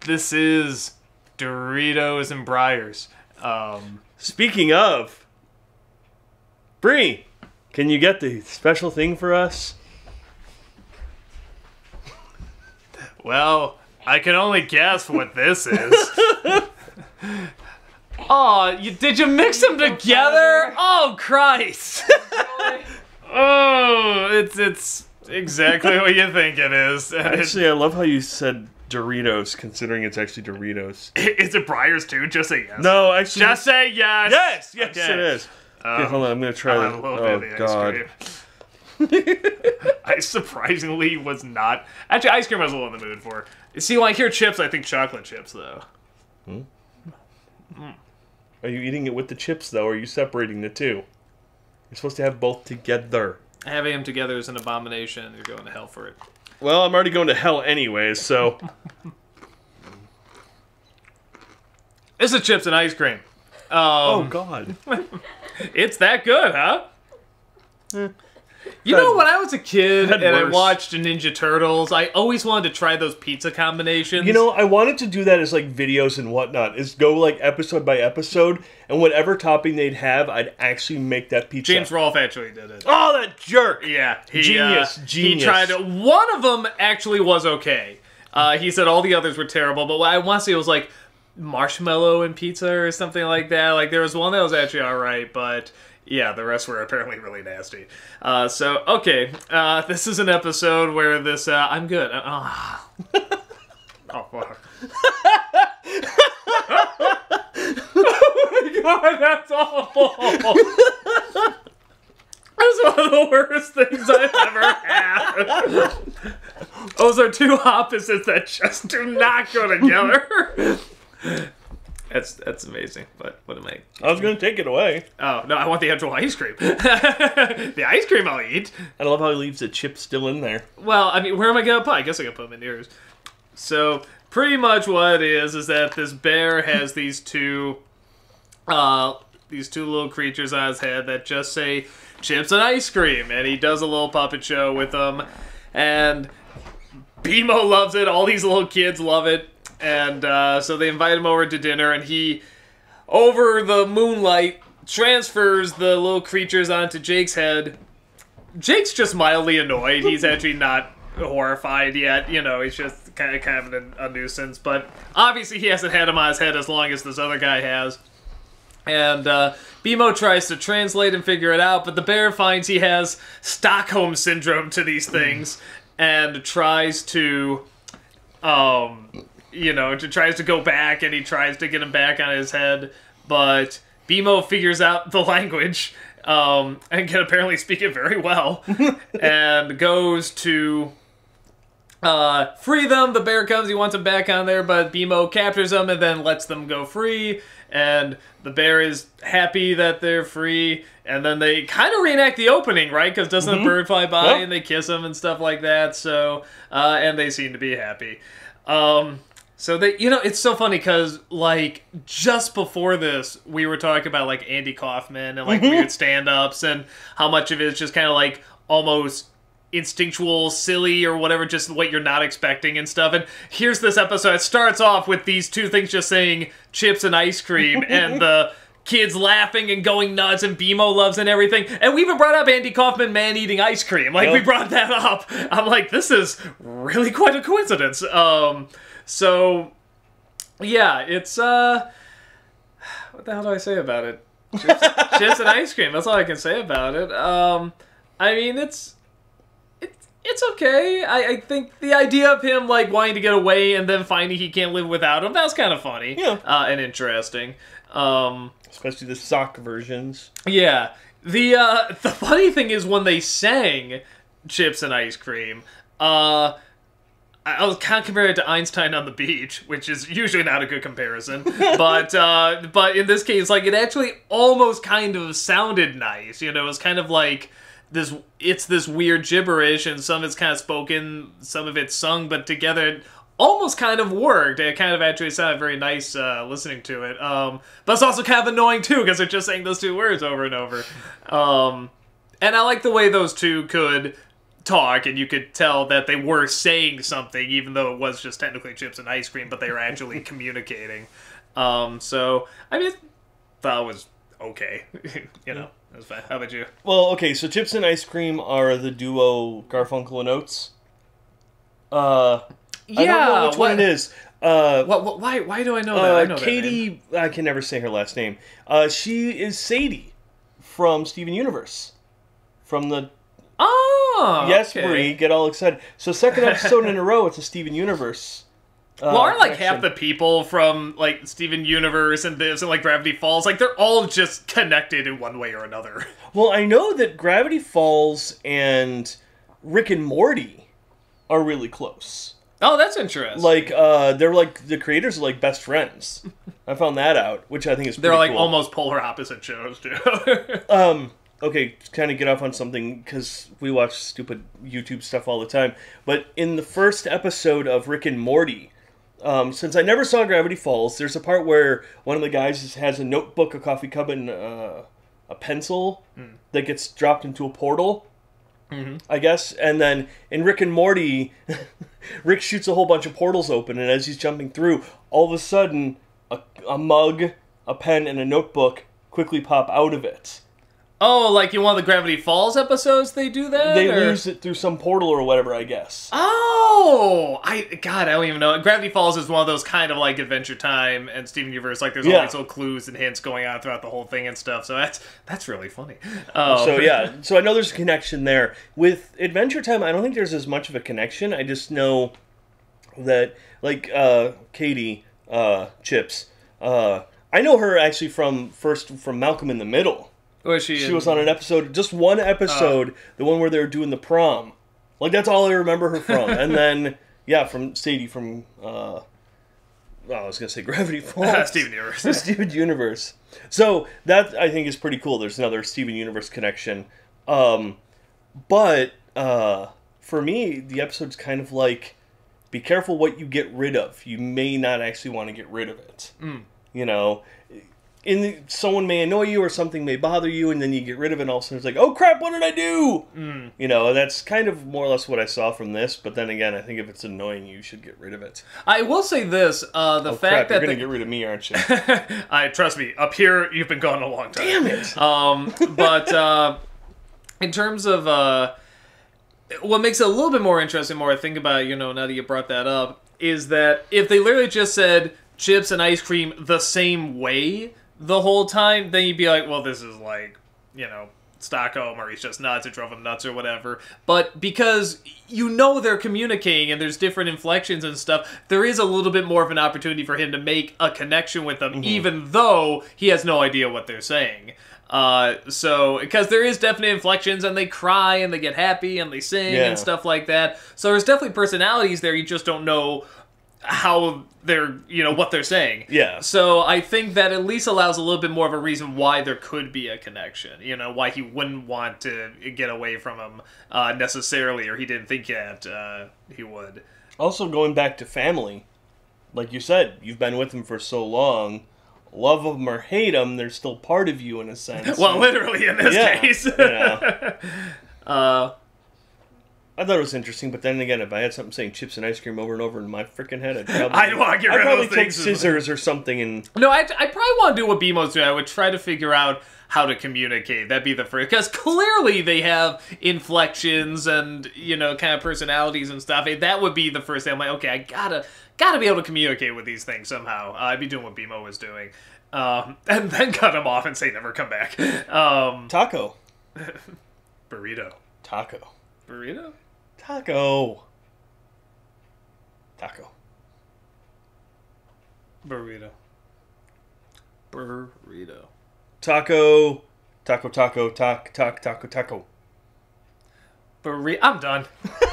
this is Doritos and Breyers. Um, Speaking of, Bree, can you get the special thing for us? well, I can only guess what this is. oh, you, did you mix them together? Oh, Christ! oh, it's it's exactly what you think it is. Actually, I love how you said Doritos, considering it's actually Doritos. is it Breyers too? Just say yes. No, actually, Just say yes. yes, yes, Okay. it is. okay, Um, hold on, I'm gonna try I'll this. have a little Oh bit of the ice God, cream. I surprisingly was not. Actually, ice cream I was a little in the mood for. See, when I hear chips, I think chocolate chips, though. are you eating it with the chips though? Or are you separating the two? You're supposed to have both together. Having them together is an abomination. You're going to hell for it. Well, I'm already going to hell anyways, so This is chips and ice cream. Um, oh God. It's that good, huh? You know, when I was a kid and I worse. watched Ninja Turtles, I always wanted to try those pizza combinations. You know, I wanted to do that as like videos and whatnot. Is go like episode by episode, and whatever topping they'd have, I'd actually make that pizza. James Rolfe actually did it. Oh, that jerk! Yeah, he, Genius, uh, genius. He tried it. One of them actually was okay. Uh, he said all the others were terrible, but what I want to say it was like marshmallow and pizza or something like that. Like there was one that was actually all right, but yeah, the rest were apparently really nasty. Uh, so okay, uh, this is an episode where this uh, I'm good. Ah. oh fuck. oh my god, that's awful. That's one of the worst things I've ever had. Those are two opposites that just do not go together. That's that's amazing. But what am I? I was gonna take it away. Oh no, I want the actual ice cream. the ice cream I'll eat. I love how he leaves the chips still in there. Well, I mean, where am I gonna put? I guess I can put them in yours. So pretty much what it is is that this bear has these two, uh, these two little creatures on his head that just say chips and ice cream, and he does a little puppet show with them, and BMO loves it. All these little kids love it, and uh, so they invite him over to dinner, and he, over the moonlight, transfers the little creatures onto Jake's head. Jake's just mildly annoyed. He's actually not horrified yet. You know, he's just kind of kind of a, nuisance. But obviously, he hasn't had him on his head as long as this other guy has. And uh, BMO tries to translate and figure it out, but the bear finds he has Stockholm syndrome to these things and tries to, um, you know, to, tries to go back and he tries to get him back on his head, but BMO figures out the language um, and can apparently speak it very well and goes to uh, free them. The bear comes, he wants them back on there, but BMO captures them and then lets them go free. And the bear is happy that they're free. And then they kind of reenact the opening, right? Because doesn't a bird fly by Yep. and they kiss him and stuff like that? So, uh, and they seem to be happy. Um, so they, you know, it's so funny because like just before this, we were talking about like Andy Kaufman and like weird stand-ups and how much of it is just kind of like almost instinctual, silly, or whatever, just what you're not expecting and stuff. And here's this episode. It starts off with these two things just saying chips and ice cream, and the kids laughing and going nuts, and BMO loves and everything. And we even brought up Andy Kaufman man eating ice cream. Like we brought that up. I'm like, this is really quite a coincidence. Um, so yeah, it's uh, what the hell do I say about it? Chips, chips and ice cream. That's all I can say about it. Um, I mean, it's it's it's okay. I, I think the idea of him like wanting to get away and then finding he can't live without him that's kind of funny. Yeah. Uh, and interesting. Um, Especially the sock versions. yeah. The uh, the funny thing is when they sang chips and ice cream. Uh, I of comparing it to Einstein on the beach, which is usually not a good comparison. but uh, but in this case, like it actually almost kind of sounded nice. You know, it was kind of like this. It's this weird gibberish, and some of it's kind of spoken, some of it's sung, but together. It Almost kind of worked. It kind of actually sounded very nice uh, listening to it. Um, but it's also kind of annoying too because they're just saying those two words over and over. Um, and I like the way those two could talk, and you could tell that they were saying something, even though it was just technically chips and ice cream, but they were actually communicating. Um, so I mean, thought it was okay. you know, it was fine. How about you? Well, okay, so chips and ice cream are the duo Garfunkel and Oates. Uh, I don't know which what, one it is. Uh, What, what, why? Why do I know that? I uh, know that name. Katie, I can never say her last name. Uh, she is Sadie from Steven Universe. From the Oh, yes, okay. Brie, get all excited. So second episode in a row, it's a Steven Universe. Uh, Well, aren't like connection. half the people from like Steven Universe and this and like Gravity Falls like they're all just connected in one way or another? Well, I know that Gravity Falls and Rick and Morty are really close. Oh, that's interesting. Like, uh, they're like the creators are like best friends. I found that out, which I think is they're like cool. almost polar opposite shows too. Um, okay, kind of get off on something because we watch stupid YouTube stuff all the time. But in the first episode of Rick and Morty, um, since I never saw Gravity Falls, there's a part where one of the guys has a notebook, a coffee cup, and uh, a pencil that gets dropped into a portal. I guess, and then in Rick and Morty, Rick shoots a whole bunch of portals open, and as he's jumping through, all of a sudden, a, a mug, a pen, and a notebook quickly pop out of it. Oh, like in one of the Gravity Falls episodes, they do that. They or- lose it through some portal or whatever, I guess. Oh, I God, I don't even know. Gravity Falls is one of those kind of like Adventure Time and Steven Universe. Like there's Yeah. always little clues and hints going on throughout the whole thing and stuff. So that's that's really funny. Um, So yeah, so I know there's a connection there. With Adventure Time, I don't think there's as much of a connection. I just know that like uh, Katie uh, Chips, uh, I know her actually from first from Malcolm in the Middle. Was she? She in- was on an episode, just one episode, the one where they were doing the prom. Like that's all I remember her from. and then yeah, from Sadie from uh, oh, I was gonna say Gravity Falls. Steven Universe. Steven Universe. So that I think is pretty cool. There's another Steven Universe connection. Um, but uh, for me, the episode's kind of like, be careful what you get rid of. You may not actually want to get rid of it. You know, in someone may annoy you or something may bother you, and then you get rid of it, and all of a sudden it's like, oh crap, what did I do? You know, that's kind of more or less what I saw from this. But then again, I think if it's annoying you, should get rid of it. I will say this: uh, the Oh fact crap, you're gonna the, get rid of me, aren't you? I trust me, up here you've been gone a long time. Damn it! Um, but uh, in terms of uh, what makes it a little bit more interesting, more I think about, you know, now that you brought that up, is that if they literally just said chips and ice cream the same way the whole time, then you'd be like, well, this is like, you know. Stockholm, or he's just nuts, it drove him nuts, or whatever. But because you know they're communicating and there's different inflections and stuff, there is a little bit more of an opportunity for him to make a connection with them, even though he has no idea what they're saying. Uh, so because there is definite inflections and they cry and they get happy and they sing Yeah. and stuff like that. So there's definitely personalities there. You just don't know how they're you know what they're saying. Yeah. So I think that at least allows a little bit more of a reason why there could be a connection. You know why he wouldn't want to get away from him uh, necessarily, or he didn't think that uh, he would. Also, going back to family, like you said, you've been with them for so long. Love them or hate them, they're still part of you in a sense. Well, literally in this Yeah, case. know. uh, I thought it was interesting, but then again, if I had something saying chips and ice cream over and over in my freaking head, I'd probably, I'd wanna get I'd rid of probably those take things. scissors or something and No, I, I probably want to do what BMO's doing. I would try to figure out how to communicate. That'd be the first. Because clearly they have inflections and, you know, kind of personalities and stuff. That would be the first thing. I'm like, okay, I gotta, gotta be able to communicate with these things somehow. Uh, I'd be doing what BMO was doing. Um, and then cut them off and say never come back. Um, taco, burrito. taco, Burrito? Taco, taco. Burrito. Burrito. Taco, taco, taco, tac, tac, taco, taco. Burrito. I'm done.